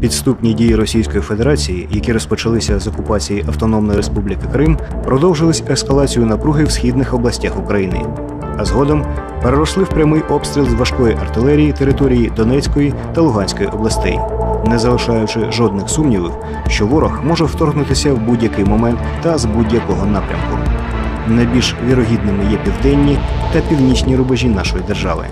Підступні дії Російської Федерації, які розпочалися з окупації Автономної Республіки Крим, продовжились ескалацією напруги в східних областях України, а згодом переросли в прямий обстріл з важкої артилерії території Донецької та Луганської областей, не залишаючи жодних сумнівів, що ворог може вторгнутися в будь-який момент та з будь-якого напрямку. Найбільш вірогідними є південні та північні рубежі нашої держави.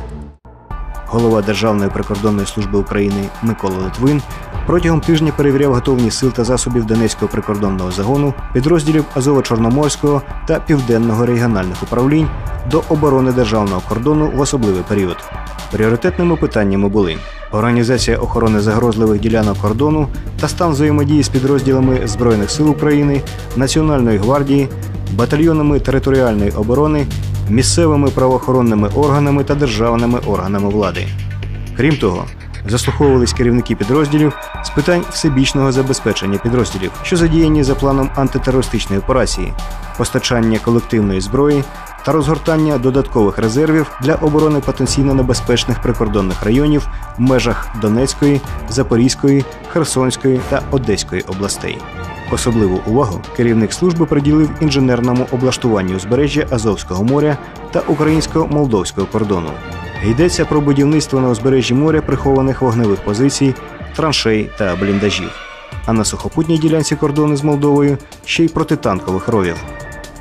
Голова Державної прикордонної служби України Микола Литвин протягом тижня перевіряв готовність сил та засобів Донецького прикордонного загону, підрозділів Азово-Чорноморського та Південного регіональних управлінь до оборони державного кордону в особливий період. Пріоритетними питаннями були організація охорони загрозливих ділянок кордону та стан взаємодії з підрозділами Збройних сил України, Національної гвардії, батальйонами територіальної оборони, місцевими правоохоронними органами та державними органами влади. Крім того, заслуховувались керівники підрозділів з питань всебічного забезпечення підрозділів, що задіяні за планом антитерористичної операції, постачання колективної зброї та розгортання додаткових резервів для оборони потенційно небезпечних прикордонних районів в межах Донецької, Запорізької, Херсонської та Одеської областей. Особливу увагу керівник служби приділив інженерному облаштуванню узбережжя Азовського моря та українсько-молдовського кордону. Йдеться про будівництво на узбережжі моря прихованих вогневих позицій, траншей та бліндажів. А на сухопутній ділянці кордону з Молдовою ще й протитанкових ровів.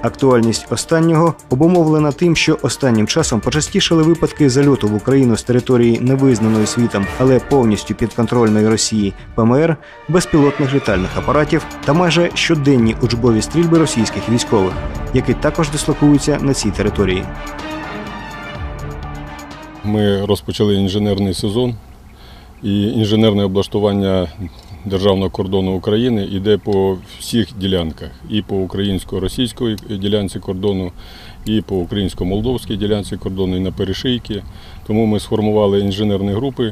Актуальність останнього обумовлена тим, що останнім часом почастішали випадки зальоту в Україну з території невизнаної світом, але повністю підконтрольної Росії ПМР, безпілотних літальних апаратів та майже щоденні учбові стрільби російських військових, які також дислокуються на цій території. Ми розпочали інженерний сезон, і інженерне облаштування державного кордону України йде по всіх ділянках, і по українсько-російській ділянці кордону, і по українсько-молдовській ділянці кордону, і на перешийки. Тому ми сформували інженерні групи,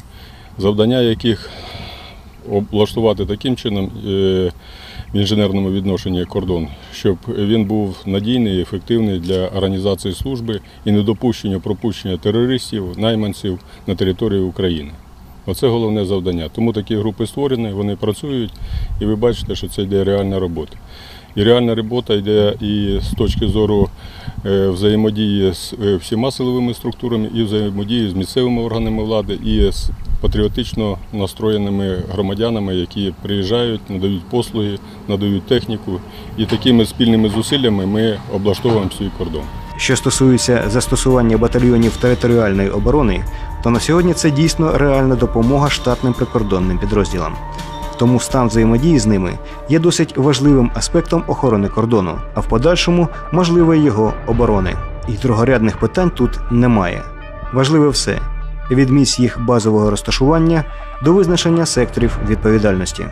завдання яких облаштувати таким чином е, в інженерному відношенні кордон, щоб він був надійний ефективний для організації служби і недопущення пропущення терористів, найманців на території України. Оце головне завдання. Тому такі групи створені, вони працюють, і ви бачите, що це йде реальна робота. І реальна робота йде і з точки зору е, взаємодії з е, всіма силовими структурами, і взаємодії з місцевими органами влади, і з патріотично настроєними громадянами, які приїжджають, надають послуги, надають техніку. І такими спільними зусиллями ми облаштовуємо свій кордон. Що стосується застосування батальйонів територіальної оборони, то на сьогодні це дійсно реальна допомога штатним прикордонним підрозділам. Тому стан взаємодії з ними є досить важливим аспектом охорони кордону, а в подальшому можливої його оборони. І другорядних питань тут немає. Важливе все від місць їх базового розташування до визначення секторів відповідальності.